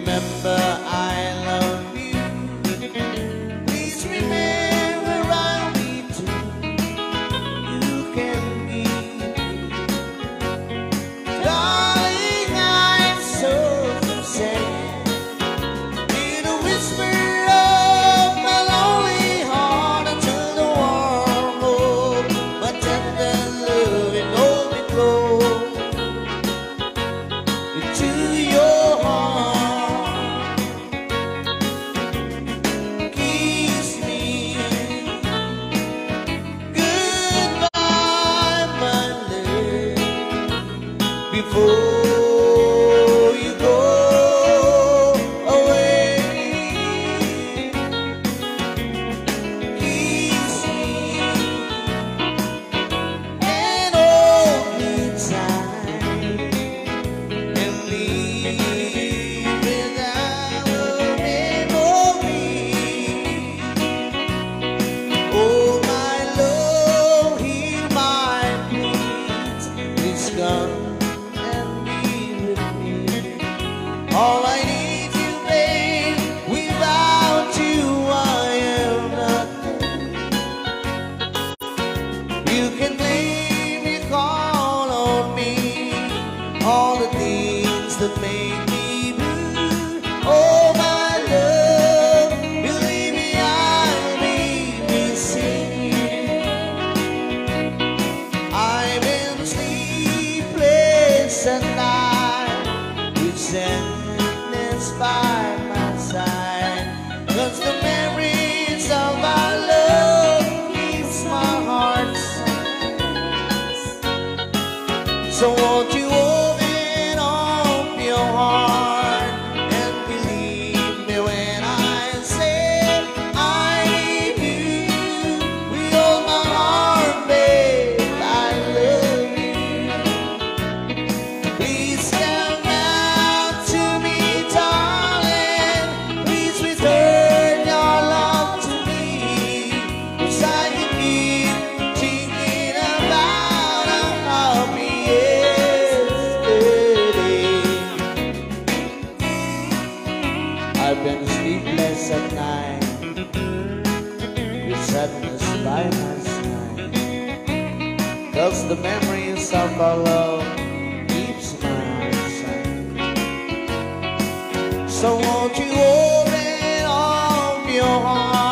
remember I 说我 buffalo keeps my sight. So won't you open up your heart?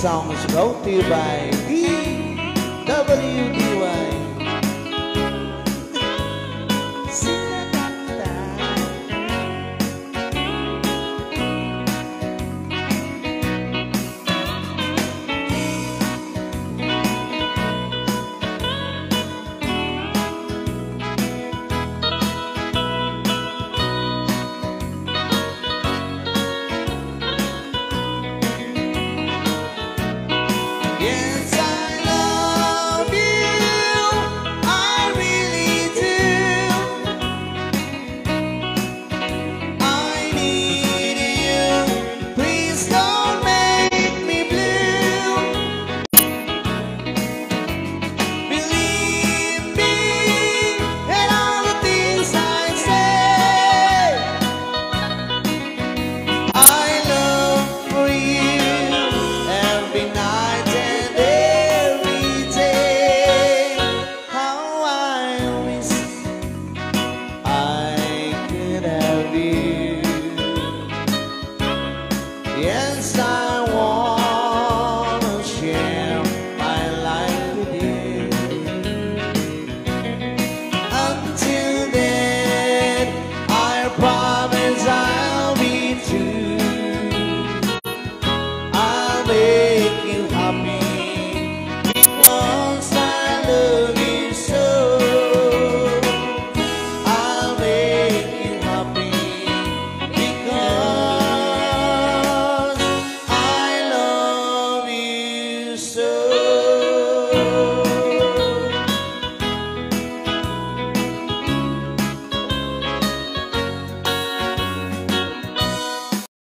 Song is brought to you by